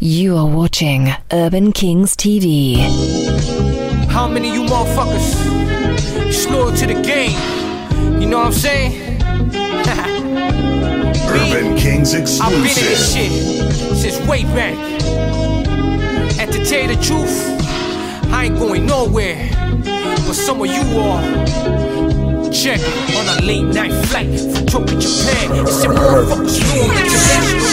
You are watching Urban Kings TV. How many of you motherfuckers is loyal to the game? You know what I'm saying? Urban Kings exclusive. I've been in this shit since way back. And to tell you the truth, I ain't going nowhere. But some of you are. Check on a late night flight from Tokyo, Japan. It's a motherfuckers room, international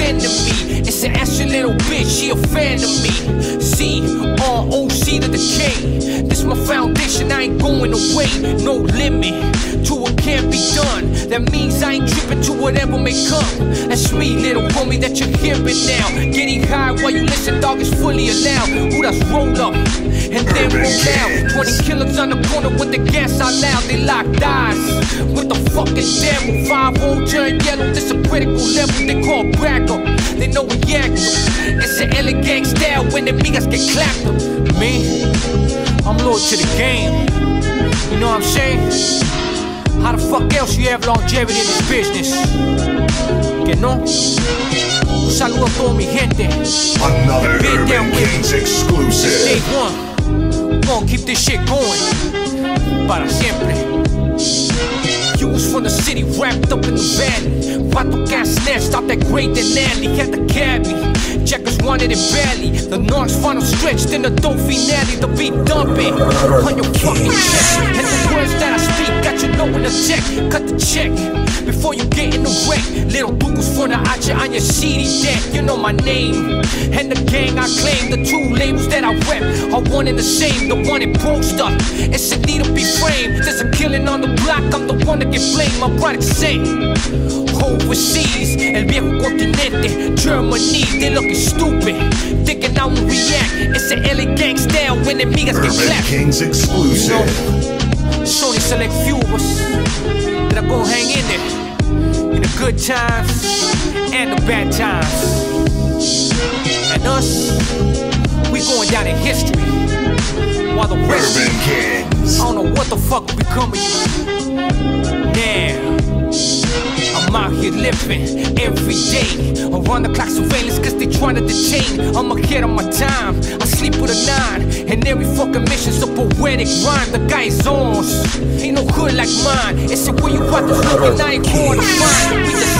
Notorious enemy. It's an ashy little bitch, she a fan of me. C R O C to the K. This my foundation, I ain't going away. No limit to what can't be done. That means I ain't tripping to whatever may come. That's me, little homie, that you're hearing now. Getting high while you listen, dog, is fully allowed. Who does roll up and then roll? Kings. 20 killers on the corner with the gas out loud. They locked eyes with the fucking devil. Five old turn yellow, this a critical level. They call backup. They know we act. It's an LA gang style when the migas get clapped. up. Me, I'm loyal to the game. You know what I'm saying? How the fuck else you have longevity in this business? Que no? Un saludo a toda mi gente. Another Been Urban Kings Day one. We gonna keep this shit going. Para siempre. Wrapped up in the valley. Vato got snatched out that great and alley. Had the cabby. Jackers wanted it badly. The North's final stretch, then the dope finale. The beat dumping on your fucking chest. And the words that I speak got you knowing the check. Cut the check before you get in the wreck. Little Ducos for the Acha on your CD deck. You know my name. And the gang I claim. The two I rep one and the same. The one in poster. It's a need to be framed. There's a killing on the block. I'm the one that get blamed. My product say overseas. El viejo continente. Germany. They looking stupid. Thinking I won't react. It's a LA gang style when the migas get clapped. Kings exclusive. It's only select few of us that are gonna hang in there in the good times and the bad times. And us, down in history. While the rest, Urban Kings. I don't know what the fuck will become of you. Now, I'm out here living every day. Around the clock surveillance, cause they trying to detain. I'm ahead of my time. I sleep with a nine. And every fucking mission's a poetic rhyme. The guy is on. Ain't no hood like mine. It's a way you about to look and I ain't to find.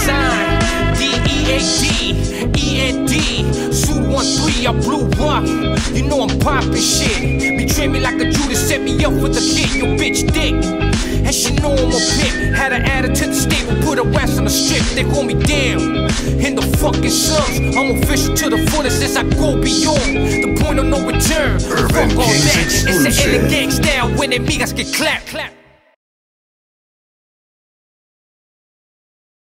1-3, I blew up. You know I'm popping shit. Betray me like a Judas, set me up for the hit. Your bitch dick. And she know I'm a pimp. Had to the stable, put her ass on the strip. They hold me down in the fucking slums. I'm official to the fullest as I go beyond the point of no return. Urban Fuck all that. It's an exclusive. Gang style when the migas get clapped. clapped.